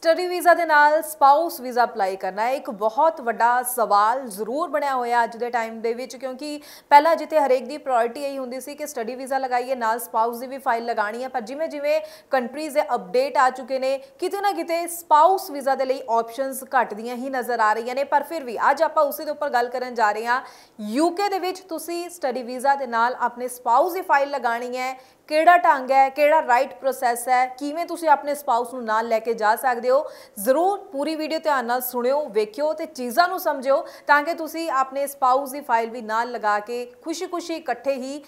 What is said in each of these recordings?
Study visa ਦੇ ਨਾਲ spouse visa apply ਕਰਨਾ ਇੱਕ ਬਹੁਤ ਵੱਡਾ ਸਵਾਲ ਜ਼ਰੂਰ ਬਣਿਆ ਹੋਇਆ ਅੱਜ ਦੇ ਟਾਈਮ ਦੇ ਵਿੱਚ, ਕਿਉਂਕਿ ਪਹਿਲਾਂ ਜਿੱਥੇ ਹਰੇਕ ਦੀ ਪ੍ਰਾਇੋਰਟੀ ਇਹੀ ਹੁੰਦੀ ਸੀ ਕਿ ਸਟੱਡੀ ਵੀਜ਼ਾ ਲਗਾਈਏ, ਨਾਲ ਸਪਾਊਸ ਦੀ ਵੀ ਫਾਈਲ ਲਗਾਣੀ ਹੈ, ਪਰ ਜਿਵੇਂ ਜਿਵੇਂ ਕੰਟਰੀਜ਼ ਦੇ ਅਪਡੇਟ ਆ ਚੁੱਕੇ ਨੇ, ਕਿਤੇ ਨਾ ਕਿਤੇ ਸਪਾਊਸ ਵੀਜ਼ਾ ਦੇ ਲਈ ਆਪਸ਼ਨਸ ਘਟਦੀਆਂ ਹੀ ਨਜ਼ਰ ਆ ਰਹੀਆਂ ਨੇ। ਪਰ ਫਿਰ ਵੀ ਅੱਜ ਆਪਾਂ ਉਸੇ ਦੇ ਉੱਪਰ ਗੱਲ ਕਰਨ ਜਾ ਰਹੇ ਹਾਂ। ਯੂਕੇ ਦੇ ਵਿੱਚ ਤੁਸੀਂ ਸਟੱਡੀ ਵੀਜ਼ਾ ਦੇ ਨਾਲ ਆਪਣੇ ਸਪਾਊਸ ਦੀ ਫਾਈਲ ਲਗਾਣੀ ਹੈ ਕਿਹੜਾ ਢੰਗ ਹੈ, ਕਿਹੜਾ ਰਾਈਟ ਪ੍ਰੋਸੈਸ ਹੈ, ਕਿਵੇਂ ਤੁਸੀਂ ਆਪਣੇ ਸਪਾਊਸ ਨੂੰ ਨਾਲ ਲੈ ਕੇ ਜਾ ਸਕਦੇ ਹੋ, ਜ਼ਰੂਰ ਪੂਰੀ ਵੀਡੀਓ ਧਿਆਨ ਨਾਲ ਸੁਣਿਓ, ਵੇਖਿਓ ਤੇ ਚੀਜ਼ਾਂ ਨੂੰ ਸਮਝਿਓ ਤਾਂ ਕਿ ਤੁਸੀਂ ਆਪਣੇ ਸਪਾਊਸ ਦੀ ਫਾਈਲ ਵੀ ਨਾਲ ਲਗਾ ਕੇ ਖੁਸ਼ੀ-ਖੁਸ਼ੀ ਇਕੱਠੇ ਹੀ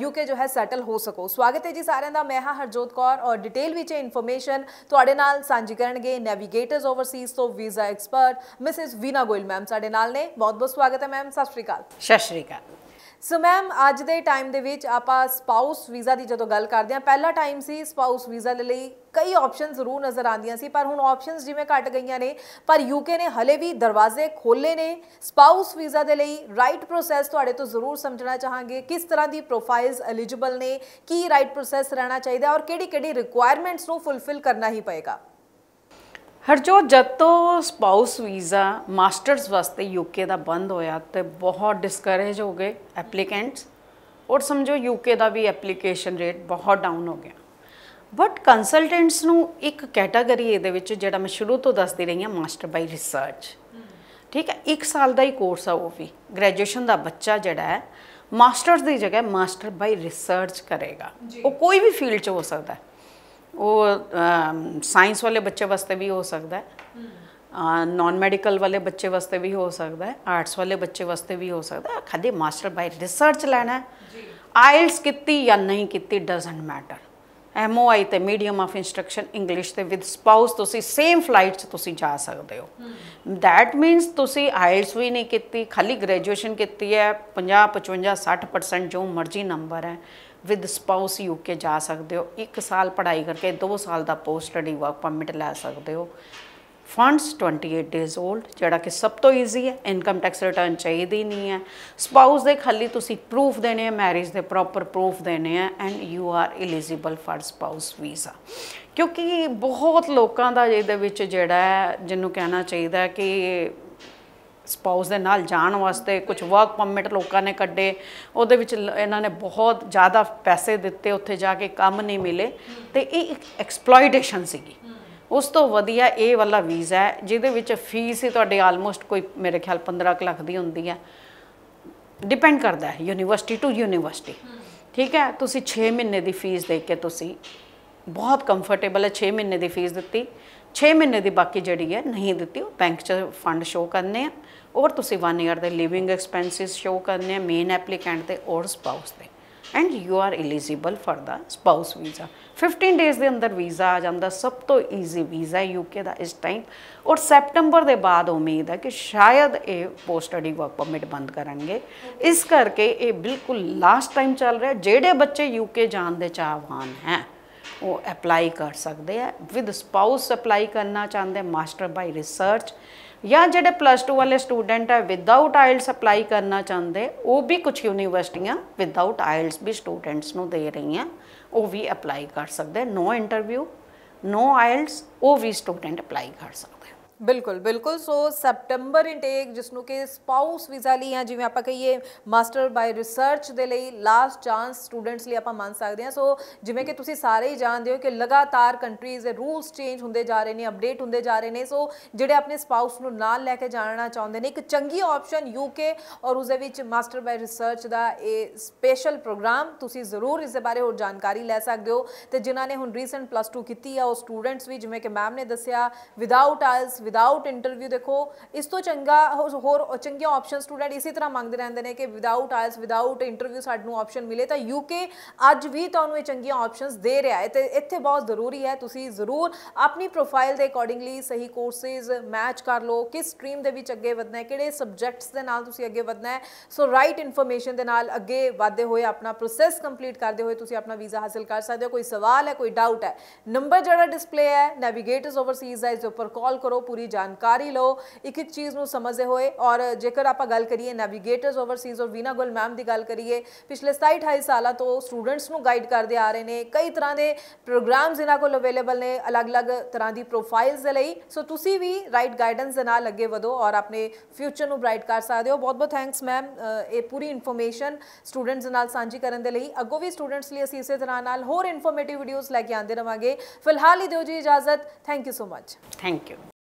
ਯੂਕੇ ਜੋ ਹੈ ਸੈਟਲ ਹੋ ਸਕੋ। ਸਵਾਗਤ ਹੈ ਜੀ ਸਾਰਿਆਂ ਦਾ, ਮੈਂ ਹਾਂ ਹਰਜੋਤ ਕੌਰ ਔਰ ਡਿਟੇਲ ਵਿੱਚ ਇਨਫੋਰਮੇਸ਼ਨ ਤੁਹਾਡੇ ਨਾਲ ਸਾਂਝੀ ਕਰਨਗੇ ਨੈਵੀਗੇਟਰਸ ਓਵਰਸੀਜ਼ ਤੋਂ visa expert Mrs Veena Goyal ma'am ਸਾਡੇ ਨਾਲ ਨੇ। ਬਹੁਤ ਬਹੁਤ ਸਵਾਗਤ ਹੈ ਮੈਮ ਸਤਿ ਸ਼੍ਰੀ ਅਕਾਲ। ਸਤਿ ਸ਼੍ਰੀ ਅਕਾਲ। ਸੋ ਮੈਮ ਅੱਜ ਦੇ ਟਾਈਮ ਦੇ ਵਿੱਚ ਆਪਾਂ ਸਪਾਊਸ ਵੀਜ਼ਾ ਦੀ ਜਦੋਂ ਗੱਲ ਕਰਦੇ ਹਾਂ, ਪਹਿਲਾ ਟਾਈਮ ਸੀ ਸਪਾਊਸ ਵੀਜ਼ਾ ਦੇ ਲਈ ਕਈ ਆਪਸ਼ਨ ਜ਼ਰੂਰ ਨਜ਼ਰ ਆਉਂਦੀਆਂ ਸੀ, ਪਰ ਹੁਣ ਆਪਸ਼ਨਸ ਜਿਵੇਂ ਘਟ ਗਈਆਂ ਨੇ, ਪਰ ਯੂਕੇ ਨੇ ਹਲੇ ਵੀ ਦਰਵਾਜ਼ੇ ਖੋਲੇ ਨੇ। ਸਪਾਊਸ ਵੀਜ਼ਾ ਦੇ ਲਈ ਰਾਈਟ ਪ੍ਰੋਸੈਸ ਤੁਹਾਡੇ ਤੋਂ ਜ਼ਰੂਰ ਸਮਝਣਾ ਚਾਹਾਂਗੇ, ਕਿਸ ਤਰ੍ਹਾਂ ਦੀ ਪ੍ਰੋਫਾਈਲਸ ਐਲੀਜੀਬਲ ਨੇ, ਕੀ ਰਾਈਟ ਪ੍ਰੋਸੈਸ ਰਹਿਣਾ ਚਾਹੀਦਾ ਔਰ ਕਿਹੜੀ ਕਿਹੜੀ ਰਿਕੁਆਇਰਮੈਂਟਸ ਨੂੰ ਫੁੱਲਫਿਲ ਕਰਨਾ ਹੀ ਪਏਗਾ। ਹਰਜੋਤ ਜਦ ਤੋਂ ਸਪਾਊਸ ਵੀਜ਼ਾ ਮਾਸਟਰਸ ਵਾਸਤੇ ਯੂਕੇ ਦਾ ਬੰਦ ਹੋਇਆ ਤੇ ਬਹੁਤ ਡਿਸਕਰੇਜ ਹੋ ਗਏ ਐਪਲੀਕੈਂਟਸ ਔਰ ਸਮਝੋ ਯੂਕੇ ਦਾ ਵੀ ਐਪਲੀਕੇਸ਼ਨ ਰੇਟ ਬਹੁਤ ਡਾਊਨ ਹੋ ਗਿਆ। ਬਟ ਕੰਸਲਟੈਂਟਸ ਨੂੰ ਇੱਕ ਕੈਟਾਗਰੀ ਇਹਦੇ ਵਿੱਚ ਜਿਹੜਾ ਮੈਂ ਸ਼ੁਰੂ ਤੋਂ ਦੱਸਦੀ ਰਹੀ ਹਾਂ ਮਾਸਟਰ ਬਾਈ ਰਿਸਰਚ ਠੀਕ ਹੈ 1 ਸਾਲ ਦਾ ਹੀ ਕੋਰਸ ਆ ਉਹ ਵੀ। ਗ੍ਰੈਜੂਏਸ਼ਨ ਦਾ ਬੱਚਾ ਜਿਹੜਾ ਹੈ ਮਾਸਟਰਸ ਦੀ ਜਗ੍ਹਾ ਮਾਸਟਰ ਬਾਈ ਰਿਸਰਚ ਕਰੇਗਾ। ਉਹ ਕੋਈ ਵੀ ਫੀਲਡ 'ਚ ਹੋ ਸਕਦਾ ਹੈ। ਉਹ ਸਾਇੰਸ ਵਾਲੇ ਬੱਚੇ ਵਾਸਤੇ ਵੀ ਹੋ ਸਕਦਾ ਹੈ। ਨਾਨ ਮੈਡੀਕਲ ਵਾਲੇ ਬੱਚੇ ਵਾਸਤੇ ਵੀ ਹੋ ਸਕਦਾ ਹੈ। ਆਰਟਸ ਵਾਲੇ ਬੱਚੇ ਵਾਸਤੇ ਵੀ ਹੋ ਸਕਦਾ ਹੈ। ਖਾਲੀ ਮਾਸਟਰ ਬਾਈ ਰਿਸਰਚ ਲੈਣਾ ਹੈ। ਆਇਲਸ ਕੀਤੀ ਜਾਂ ਨਹੀਂ ਕੀਤੀ ਡਸਨਟ ਮੈਟਰ ਐਮਓਆਈ ਤੇ ਮੀਡੀਅਮ ਆਫ ਇਨਸਟਰਕਸ਼ਨ ਇੰਗਲਿਸ਼ ਤੇ ਵਿਦ ਸਪਾਊਸ ਤੁਸੀਂ ਸੇਮ ਫਲਾਈਟ 'ਚ ਤੁਸੀਂ ਜਾ ਸਕਦੇ ਹੋ। ਦੈਟ ਮੀਨਸ ਤੁਸੀਂ ਆਇਲਸ ਵੀ ਨਹੀਂ ਕੀਤੀ ਖਾਲੀ ਗ੍ਰੈਜੂਏਸ਼ਨ ਕੀਤੀ ਹੈ। 50 55 60% ਜੋ ਮਰਜ਼ੀ ਨੰਬਰ ਹੈ। ਵਿਦ ਸਪਾਊਸ ਯੂਕੇ ਜਾ ਸਕਦੇ ਹੋ 1 ਸਾਲ ਪੜ੍ਹਾਈ ਕਰਕੇ 2 ਸਾਲ ਦਾ ਪੋਸਟ ਸਟੱਡੀ ਵਰਕ ਪਰਮਿਟ ਲੈ ਸਕਦੇ ਹੋ। ਫੰਡਸ 28 ਡੇਜ਼ 올ਡ ਜਿਹੜਾ ਕਿ ਸਭ ਤੋਂ ਈਜ਼ੀ ਹੈ ਇਨਕਮ ਟੈਕਸ ਰਿਟਰਨ ਚਾਹੀਦੀ ਨਹੀਂ ਹੈ। ਸਪਾਊਸ ਦੇ ਖਾਲੀ ਤੁਸੀਂ ਪ੍ਰੂਫ ਦੇਣੇ ਹੈ ਮੈਰਿਜ ਦੇ ਪ੍ਰੋਪਰ ਪ੍ਰੂਫ ਦੇਣੇ ਹੈ and you are eligible for spouse visa ਕਿਉਂਕਿ ਬਹੁਤ ਲੋਕਾਂ ਦਾ ਇਹਦੇ ਵਿੱਚ ਜਿਹੜਾ ਹੈ, ਜਿਹਨੂੰ ਕਹਿਣਾ ਚਾਹੀਦਾ ਕਿ ਸਪਾਊਸ ਦੇ ਨਾਲ ਜਾਣ ਵਾਸਤੇ ਕੁਝ ਵਰਕ ਪਰਮਿਟ ਲੋਕਾਂ ਨੇ ਕੱਢੇ, ਉਹਦੇ ਵਿੱਚ ਇਹਨਾਂ ਨੇ ਬਹੁਤ ਜ਼ਿਆਦਾ ਪੈਸੇ ਦਿੱਤੇ, ਉੱਥੇ ਜਾ ਕੇ ਕੰਮ ਨਹੀਂ ਮਿਲੇ, ਤੇ ਇਹ ਇੱਕ ਐਕਸਪਲੋਇਟੇਸ਼ਨ ਸੀਗੀ। ਉਸ ਤੋਂ ਵਧੀਆ ਇਹ ਵਾਲਾ ਵੀਜ਼ਾ ਹੈ, ਜਿਹਦੇ ਵਿੱਚ ਫੀਸ ਹੀ ਤੁਹਾਡੇ ਆਲਮੋਸਟ ਕੋਈ ਮੇਰੇ ਖਿਆਲ 15 ਲੱਖ ਦੀ ਹੁੰਦੀ ਹੈ। ਡਿਪੈਂਡ ਕਰਦਾ ਹੈ ਯੂਨੀਵਰਸਿਟੀ ਟੂ ਯੂਨੀਵਰਸਿਟੀ ਠੀਕ ਹੈ, ਤੁਸੀਂ 6 ਮਹੀਨੇ ਦੀ ਫੀਸ ਦੇ ਕੇ ਤੁਸੀਂ ਬਹੁਤ ਕੰਫਰਟੇਬਲ ਹੈ 6 ਮਹੀਨੇ ਦੀ ਫੀਸ ਦਿੱਤੀ। 6 ਮਹੀਨੇ ਦੀ ਬਾਕੀ ਜਿਹੜੀ ਹੈ ਨਹੀਂ ਦਿੱਤੀ। ਉਹ ਬੈਂਕ 'ਚ ਫੰਡ ਸ਼ੋ ਕਰਨੇ ਆ। ਔਰ ਤੁਸੀਂ 1 ਇਅਰ ਦੇ ਲਿਵਿੰਗ ਐਕਸਪੈਂਸਸ ਸ਼ੋ ਕਰਨੇ ਆ ਮੇਨ ਐਪਲੀਕੈਂਟ ਦੇ ਔਰ ਸਪਾਊਸ ਦੇ and you are eligible for the spouse visa 15 days ਦੇ ਅੰਦਰ ਵੀਜ਼ਾ ਆ ਜਾਂਦਾ। ਸਭ ਤੋਂ ਈਜ਼ੀ ਵੀਜ਼ਾ ਯੂਕੇ ਦਾ ਇਸ ਟਾਈਮ ਔਰ ਸੈਪਟੰਬਰ ਦੇ ਬਾਅਦ ਉਮੀਦ ਹੈ ਕਿ ਸ਼ਾਇਦ ਇਹ ਪੋਸਟ ਸਟੱਡੀ ਵਰਕ ਪਰਮਿਟ ਬੰਦ ਕਰਨਗੇ। ਇਸ ਕਰਕੇ ਇਹ ਬਿਲਕੁਲ ਲਾਸਟ ਟਾਈਮ ਚੱਲ ਰਿਹਾ। ਜਿਹੜੇ ਬੱਚੇ ਯੂਕੇ ਜਾਣ ਦੇ ਚਾਹਵਾਨ ਹੈ ਉਹ ਅਪਲਾਈ ਕਰ ਸਕਦੇ ਆ। ਵਿਦ ਸਪਾਊਸ ਅਪਲਾਈ ਕਰਨਾ ਚਾਹੁੰਦੇ ਮਾਸਟਰ ਬਾਈ ਰਿਸਰਚ ਜਾਂ ਜਿਹੜੇ ਪਲੱਸ 2 ਵਾਲੇ ਸਟੂਡੈਂਟ ਹੈ ਵਿਦਆਊਟ ਆਇਲਸ ਅਪਲਾਈ ਕਰਨਾ ਚਾਹੁੰਦੇ, ਉਹ ਵੀ ਕੁਝ ਯੂਨੀਵਰਸਿਟੀਆਂ ਵਿਦਆਊਟ ਆਇਲਸ ਵੀ ਸਟੂਡੈਂਟਸ ਨੂੰ ਦੇ ਰਹੀਆਂ, ਉਹ ਵੀ ਅਪਲਾਈ ਕਰ ਸਕਦੇ। ਨੋ ਇੰਟਰਵਿਊ ਨੋ ਆਇਲਸ ਉਹ ਵੀ ਸਟੂਡੈਂਟ ਅਪਲਾਈ ਕਰ ਸਕਦੇ। ਬਿਲਕੁਲ ਬਿਲਕੁਲ। ਸੋ ਸੈਪਟੈਂਬਰ ਇਨਟੇਕ ਜਿਸ ਨੂੰ ਕਿ ਸਪਾਊਸ ਵੀਜ਼ਾ ਲਈ ਜਾਂ ਜਿਵੇਂ ਆਪਾਂ ਕਹੀਏ ਮਾਸਟਰ ਬਾਈ ਰਿਸਰਚ ਦੇ ਲਈ ਲਾਸਟ ਚਾਂਸ ਸਟੂਡੈਂਟਸ ਲਈ ਆਪਾਂ ਮੰਨ ਸਕਦੇ ਹਾਂ। ਸੋ ਜਿਵੇਂ ਕਿ ਤੁਸੀਂ ਸਾਰੇ ਹੀ ਜਾਣਦੇ ਹੋ ਕਿ ਲਗਾਤਾਰ ਕੰਟਰੀਜ਼ ਦੇ ਰੂਲਸ ਚੇਂਜ ਹੁੰਦੇ ਜਾ ਰਹੇ ਨੇ ਅਪਡੇਟ ਹੁੰਦੇ ਜਾ ਰਹੇ ਨੇ। ਸੋ ਜਿਹੜੇ ਆਪਣੇ ਸਪਾਊਸ ਨੂੰ ਨਾਲ ਲੈ ਕੇ ਜਾਣਾ ਚਾਹੁੰਦੇ ਨੇ, ਇੱਕ ਚੰਗੀ ਆਪਸ਼ਨ ਯੂਕੇ ਔਰ ਉਸ ਦੇ ਵਿੱਚ ਮਾਸਟਰ ਬਾਈ ਰਿਸਰਚ ਦਾ ਇਹ ਸਪੈਸ਼ਲ ਪ੍ਰੋਗਰਾਮ ਤੁਸੀਂ ਜ਼ਰੂਰ ਇਸ ਦੇ ਬਾਰੇ ਹੋਰ ਜਾਣਕਾਰੀ ਲੈ ਸਕਦੇ ਹੋ। ਤੇ ਜਿਨ੍ਹਾਂ ਨੇ ਹੁਣ ਰੀਸੈਂਟ ਪਲੱਸ 2 ਕੀਤੀ ਆ, ਉਹ ਸਟੂਡੈਂਟਸ ਵੀ, ਜਿਵੇਂ ਕਿ ਮੈਮ ਨੇ ਦੱਸਿਆ ਵਿਦਆਊਟ ਆਇਲਸ ਵਿਦਆਊਟ ਇੰਟਰਵਿਊ ਦੇਖੋ, ਇਸ ਤੋਂ ਚੰਗਾ ਹੋਰ ਚੰਗੀਆਂ ਆਪਸ਼ਨ ਸਟੂਡੈਂਟ ਇਸੇ ਤਰ੍ਹਾਂ ਮੰਗਦੇ ਰਹਿੰਦੇ ਨੇ ਕਿ ਵਿਦਆਊਟ ਆਇਲਸ ਵਿਦਆਊਟ ਇੰਟਰਵਿਊ ਸਾਨੂੰ ਆਪਸ਼ਨ ਮਿਲੇ ਤਾਂ ਯੂਕੇ ਅੱਜ ਵੀ ਤੁਹਾਨੂੰ ਇਹ ਚੰਗੀਆਂ ਆਪਸ਼ਨਸ ਦੇ ਰਿਹਾ ਹੈ ਤੇ ਇੱਥੇ ਬਹੁਤ ਜ਼ਰੂਰੀ ਹੈ, ਤੁਸੀਂ ਜ਼ਰੂਰ ਆਪਣੀ ਪ੍ਰੋਫਾਈਲ ਦੇ ਅਕੋਰਡਿੰਗਲੀ ਸਹੀ ਕੋਰਸਸ ਮੈਚ ਕਰ ਲਓ, ਕਿਸ ਸਟਰੀਮ ਦੇ ਵਿੱਚ ਅੱਗੇ ਵਧਣਾ ਹੈ, ਕਿਹੜੇ ਸਬਜੈਕਟਸ ਦੇ ਨਾਲ ਤੁਸੀਂ ਅੱਗੇ ਵਧਣਾ ਹੈ ਸੋ ਰਾਈਟ ਇਨਫੋਰਮੇਸ਼ਨ ਦੇ ਨਾਲ ਅੱਗੇ ਵਧਦੇ ਹੋਏ ਆਪਣਾ ਪ੍ਰੋਸੈਸ ਕੰਪਲੀਟ ਕਰਦੇ ਹੋਏ ਤੁਸੀਂ ਆਪਣਾ ਵੀਜ਼ਾ ਹਾਸਲ ਕਰ ਸਕਦੇ ਹੋ, ਕੋਈ ਸਵਾਲ ਹੈ, ਕੋਈ ਡਾਊਟ ਹੈ ਨੰਬਰ ਜਿਹੜਾ ਡਿਸਪਲੇ ਹੈ ਨੈਵੀਗੇਟਰਸ ਓਵਰਸੀਜ਼ ਦਾ ਇਸ ਦੇ ਉੱਪਰ ਕਾਲ ਕਰੋ, ਪੂਰੀ ਪੂਰੀ ਜਾਣਕਾਰੀ ਲਓ। ਇੱਕ ਇੱਕ ਚੀਜ਼ ਨੂੰ ਸਮਝਦੇ ਹੋਏ ਔਰ ਜੇਕਰ ਆਪਾਂ ਗੱਲ ਕਰੀਏ ਨੈਵੀਗੇਟਰਸ ਓਵਰਸੀਜ਼ ਔਰ ਵੀਨਾ ਗੁਲ ਮੈਮ ਦੀ ਗੱਲ ਕਰੀਏ, ਪਿਛਲੇ 27 28 ਸਾਲਾਂ ਤੋਂ ਸਟੂਡੈਂਟਸ ਨੂੰ ਗਾਈਡ ਕਰਦੇ ਆ ਰਹੇ ਨੇ। ਕਈ ਤਰ੍ਹਾਂ ਦੇ ਪ੍ਰੋਗਰਾਮਸ ਇਹਨਾਂ ਕੋਲ ਅਵੇਲੇਬਲ ਨੇ, ਅਲੱਗ-ਅਲੱਗ ਤਰ੍ਹਾਂ ਦੀ ਪ੍ਰੋਫਾਈਲਸ ਦੇ ਲਈ। ਸੋ ਤੁਸੀਂ ਵੀ ਰਾਈਟ ਗਾਈਡੈਂਸ ਦੇ ਨਾਲ ਅੱਗੇ ਵਧੋ ਔਰ ਆਪਣੇ ਫਿਊਚਰ ਨੂੰ ਬ੍ਰਾਈਟ ਕਰ ਸਕਦੇ ਹੋ। ਬਹੁਤ ਬਹੁਤ ਥੈਂਕਸ ਮੈਮ ਇਹ ਪੂਰੀ ਇਨਫੋਰਮੇਸ਼ਨ ਸਟੂਡੈਂਟਸ ਨਾਲ ਸਾਂਝੀ ਕਰਨ ਦੇ ਲਈ। ਅੱਗੋਂ ਵੀ ਸਟੂਡੈਂਟਸ ਲਈ ਅਸੀਂ ਇਸੇ ਤਰ੍ਹਾਂ ਨਾਲ ਹੋਰ ਇਨਫੋਰਮੇਟਿਵ ਵੀਡੀਓਜ਼ ਲੈ ਕੇ ਆਉਂਦੇ ਰਵਾਂਗੇ। ਫਿਲਹਾਲ ਹੀ ਦਿਓ ਜੀ ਇਜਾਜ਼ਤ। Thank you so much thank you